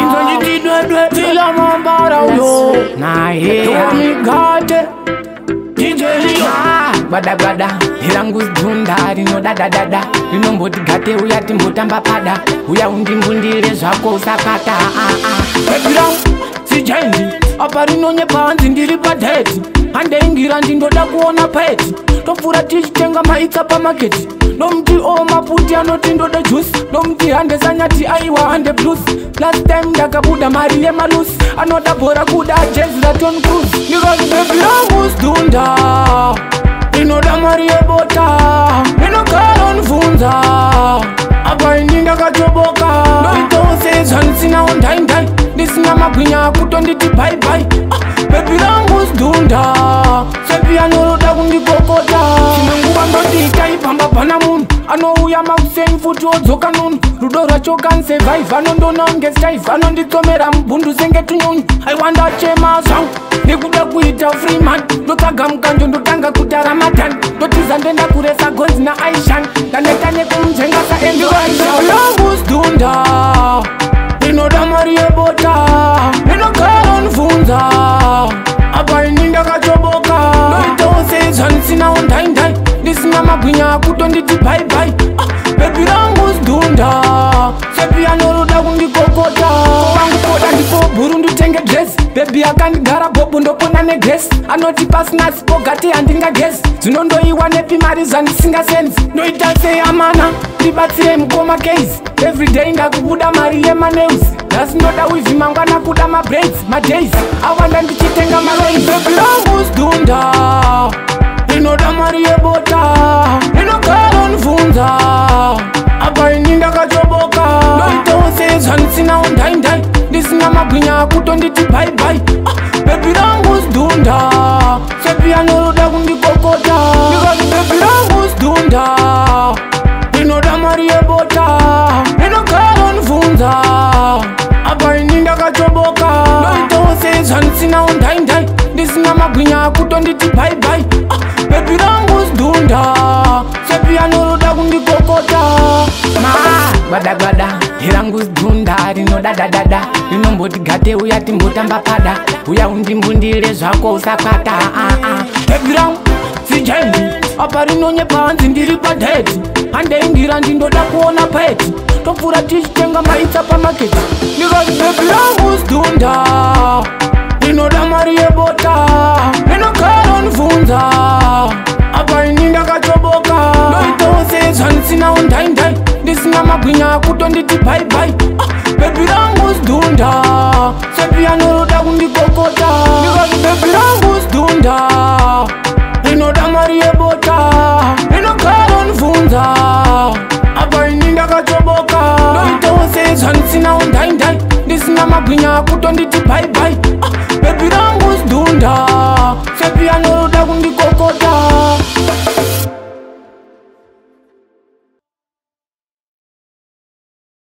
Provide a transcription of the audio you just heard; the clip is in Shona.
inzonjitidwedwe ila mambarauyo naeamigate ah, gwadagwada ilangu dunda rinodadadada rinomboti gate uya timbotamba pada uya undingundire zvako usakata ah, ah, sijendi apa rinonye panzi ndiri padeti handeingira ndindoda kuona peti topfuura tichitenga maitsa pamaketi nomuti oo maputi anoti ndode juisi nomuti handesanyati aiwa hande plus last time ndakabuda mari yemalusi anoda bhora kuda jezi raton cruz nikati bebirakuzdunda inoda mari yebota inokaronvunza apa ini ndakatoboka noitoo sei zvandisinawo ndai ndai ndisina magwinya akutonditi bhaibhai bebirakuzdunda ah, sepiano ndibokota chinenguva ndoditai pamba pana munhu anouya makuseni futi odzoka nunu rudo rwacho kansevhaivhanondona unge sichaivhanonditsomera mubhundu senge tunyunyu aiwa ndachema zvangu nekuda kuita freeman ndotsvaga mukanjo ndotanga kutara madhani ndotiza ndoenda kuresa gonzi naaishani ndandaita nekumujenga akagwinya kutonditi bhaibhai ah, bebi rangu zidhunda sepi anoroda kundikokota vangu koda ndipo bhuru nditenge dresi bebi akandigara bhobho ndopona negresi anoti pasina sipogate yandingagesi zvinondoiwa nepi mari zvandisingasenzi noita sei amana ndibatsire mukoma case evriday ndakubuda mari yemaneus ndasinoda wivhi mangwana kuda mabraids madaisi awanda ndichitenga maloi bebi rangu zidhunda kunya kutonditi baibai ah, bebi rangu sdunda sepianoroda kundikokota ikati bebi rangu sdunda rinoda mari yebota rinokaro nvunza apa ini ndakachoboka noitowo sei zvandisinawo ndaindai ndisina magwinya akutonditi baibai ah, bebi rangu sdunda sepianoroda kundikokota ma gwadagwada hirangu sd inodadadada inomboti gate uya timbotamba pada uya undimbundire zvako usakwata ebram sijeni apa rinonye pahanzi ndiri padheti handeingira ndindoda kuona peti topfuura tichitenga maitsa pamaketi ndikati ebram usdunda inoda mari yebota inokaro nvunza apa ini ndakatoboka noitowo sei zvandisinawo ndaindai ndisina magwinya akutonditi bhaibhai oh bebi rangu sdunda sepianoroda kundikokota nikati bebi rangu sdunda rinoda mari yebota rinokaro nvunza apa ini ndakatoboka noitose zvandisinawo ndai ndai ndisina magwinya akutonditi bhaibhai ah, bebi rangu sdunda sepianoroda kundikoa